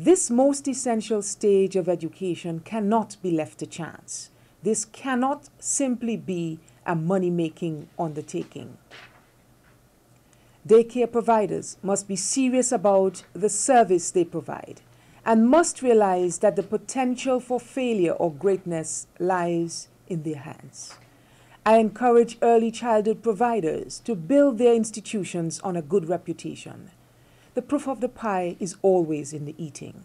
This most essential stage of education cannot be left to chance. This cannot simply be a money making undertaking. Daycare providers must be serious about the service they provide and must realize that the potential for failure or greatness lies in their hands. I encourage early childhood providers to build their institutions on a good reputation. The proof of the pie is always in the eating.